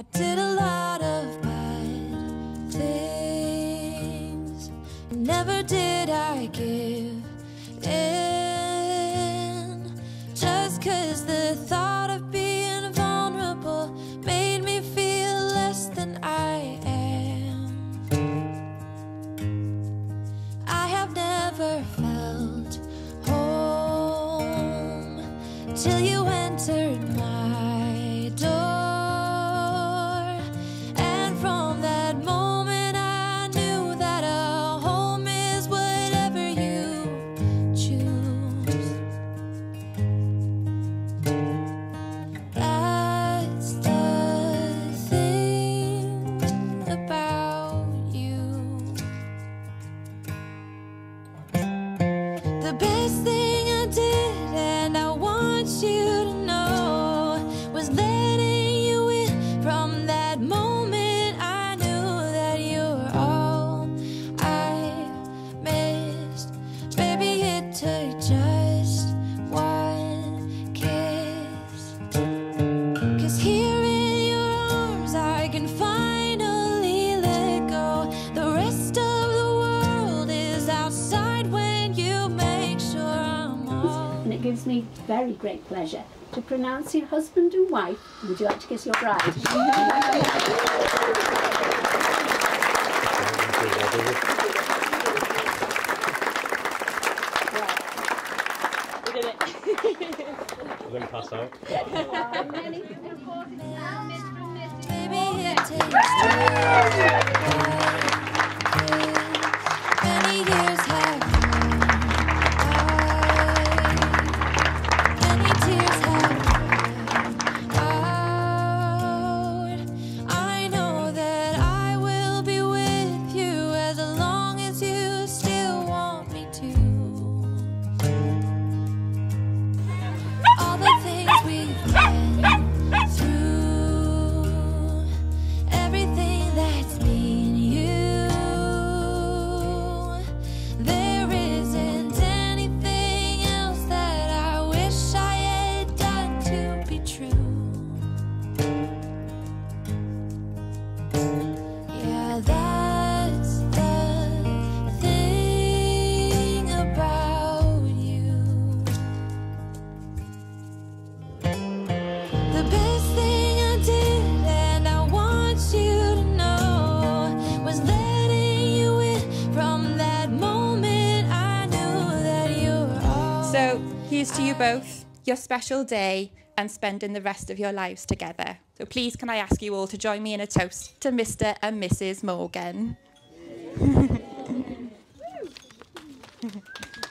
I did a lot of bad things. Never did I give in. Just cause the thought of being vulnerable made me feel less than I am. I have never felt home till you entered my can finally let go. The rest of the world is outside when you make sure I'm all. And it gives me very great pleasure to pronounce you husband and wife. Would you like to kiss your bride? Then pass out. Baby, it takes Cheers to you both, your special day, and spending the rest of your lives together. So please, can I ask you all to join me in a toast to Mr. and Mrs. Morgan?